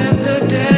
And the day.